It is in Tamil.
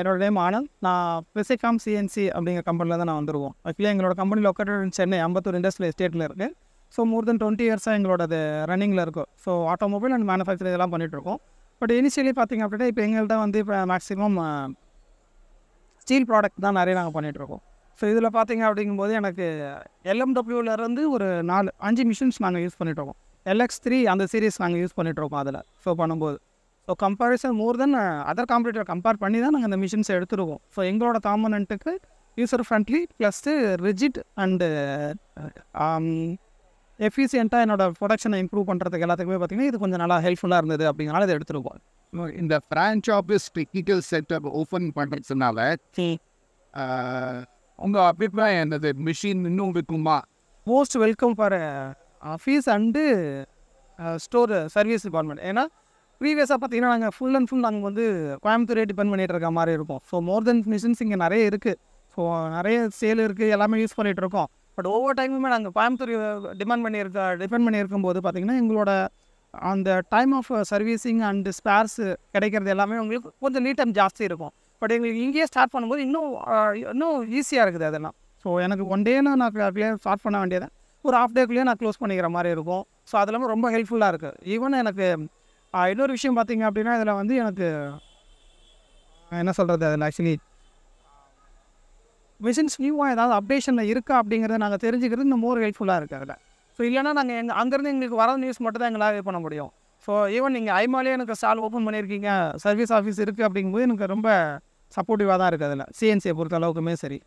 என்னோட நேம் ஆனந்த். நான் பிசிகாம் சிஎன்சி அப்படிங்கிற கம்பெனியில் தான் நான் வந்துருவோம் ஆக்சுவலி எங்களோட company located Chennai. Ambattur industrial எஸ்டேட்டில் இருக்குது ஸோ மோர் தென் டுவெண்ட்டி இயர்ஸாக எங்களோட அது ரன்னிங்கில் இருக்கும் ஸோ ஆட்டோமொபைல் அண்ட் மேனுஃபேக்சரிங் இதெல்லாம் பண்ணிகிட்ருக்கோம் பட் இனிஷியலி பார்த்திங்க அப்படின்னா இப்போ எங்கள்கிட்ட வந்து இப்போ மேக்ஸிமம் ஸ்டீல் ப்ராடக்ட் தான் நிறைய நாங்கள் பண்ணிகிட்ருக்கோம் ஸோ இதில் பார்த்தீங்க அப்படிங்கும்போது எனக்கு எல்எம்டபிள்யூலேருந்து ஒரு நாலு அஞ்சு மிஷின்ஸ் நாங்கள் யூஸ் பண்ணிகிட்ருக்கோம் எல்எக்ஸ் த்ரீ அந்த சீரீஸ் நாங்கள் யூஸ் பண்ணிகிட்ருக்கோம் அதில். ஸோ பண்ணும்போது. So comparison more than other competitor compare பண்ணி தான் நாங்கள் அந்த மிஷின்ஸை எடுத்துருக்கோம். ஸோ எங்களோட காம்பனண்ட்டுக்கு user friendly plus rigid and எஃபிஷியண்ட்டாக என்னோட ப்ரொடக்ஷனை இம்ப்ரூவ் பண்ணுறதுக்கு எல்லாத்துக்குமே பார்த்தீங்கன்னா இது கொஞ்சம் நல்லா ஹெல்ப்ஃபுல்லாக இருந்தது அப்படிங்கிறனால இதை எடுத்துருக்கோம். இந்த branch office technical centre open பண்ணுறதுனால உங்கள் அபிப்பிராயம் என்னது? மிஷின் இன்னும் இருக்குமா most welcome for fees and store service department ஏன்னா ப்ரீவியஸாக பார்த்தீங்கன்னா நாங்கள் ஃபுல் அண்ட் ஃபுல் நாங்கள் வந்து கோயம்புத்தூரே டிபெண்ட் பண்ணிகிட்டு இருக்க மாதிரி இருக்கும். ஸோ மோர் தென் மிஷின்ஸ் இங்கே நிறைய இருக்குது ஸோ நிறைய சேல் இருக்குது எல்லாமே யூஸ் பண்ணிகிட்டு இருக்கோம். பட் ஒவ்வொரு டைமுமே நாங்கள் கோயம்புத்தூர் டிபெண்ட் பண்ணியிருக்க டிபெண்ட் பண்ணியிருக்கும் போது பார்த்திங்கன்னா எங்களோட அந்த time of servicing and spares கிடைக்கிறது எல்லாமே உங்களுக்கு கொஞ்சம் நீட் டைம் ஜாஸ்தி இருக்கும். பட் எங்களுக்கு இங்கேயே ஸ்டார்ட் பண்ணும்போது இன்னும் இன்னும் ஈஸியாக இருக்குது அதெல்லாம். ஸோ எனக்கு ஒன் டேனா நான் அப்படியே ஸ்டார்ட் பண்ண வேண்டியதை. ஒரு ஹாஃப் டேக்குள்ளேயே நான் க்ளோஸ் பண்ணிக்கிற மாதிரி இருக்கும். ஸோ அது இல்லாமல் ரொம்ப ஹெல்ப்ஃபுல்லாக இருக்குது ஈவன் எனக்கு இன்னொரு விஷயம் பார்த்தீங்க அப்படின்னா இதில் வந்து எனக்கு என்ன சொல்கிறது அதில் ஆக்சுவலி மிஷின்ஸ் நியூவாக ஏதாவது அப்டேஷனில் இருக்கா அப்படிங்கிறத நாங்கள் தெரிஞ்சுக்கிறது இன்னும் மோர் ஹெல்ப்ஃபுல்லாக இருக்குது அதில். ஸோ இல்லைன்னா நாங்கள் எங்கள் அங்கேருந்து எங்களுக்கு வர நியூஸ் மட்டும் தான் எங்களால் இது பண்ண முடியும். ஸோ ஈவன் நீங்கள் ஐமாலே எனக்கு ஸ்டால் ஓப்பன் பண்ணியிருக்கீங்க சர்வீஸ் ஆஃபீஸ் இருக்குது அப்படிங்கும்போது எனக்கு ரொம்ப சப்போர்ட்டிவாக தான் இருக்குது அதில். சிஎன்சியை பொறுத்த அளவுக்குமே சரி.